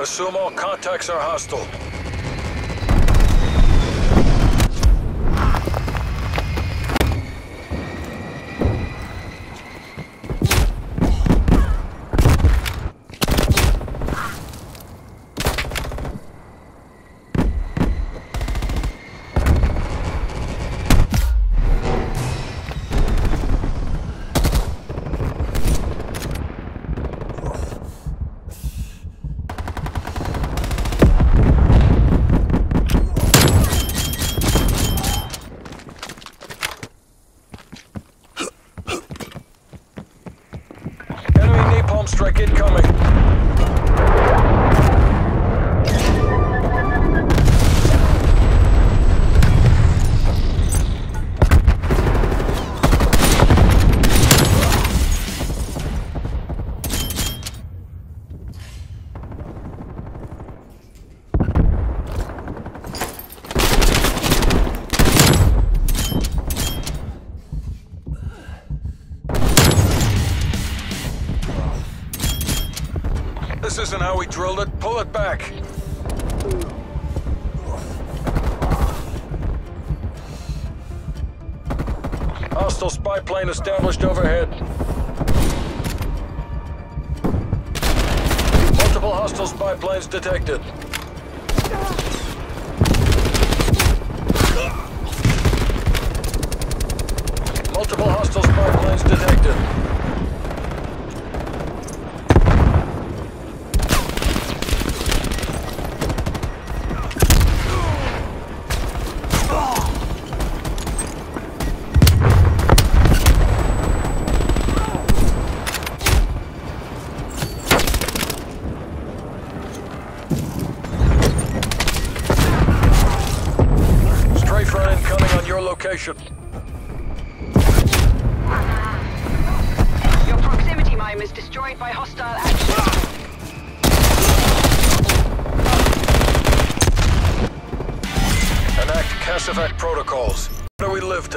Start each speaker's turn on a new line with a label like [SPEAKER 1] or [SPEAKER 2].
[SPEAKER 1] Assume all contacts are hostile. Napalm strike incoming. This isn't how we drilled it. Pull it back. Hostile spy plane established overhead. Multiple hostile spy planes detected. Multiple hostile spy planes detected. Location.
[SPEAKER 2] Your proximity mine is destroyed by hostile action.
[SPEAKER 1] Enact Casevac protocols. How do we live to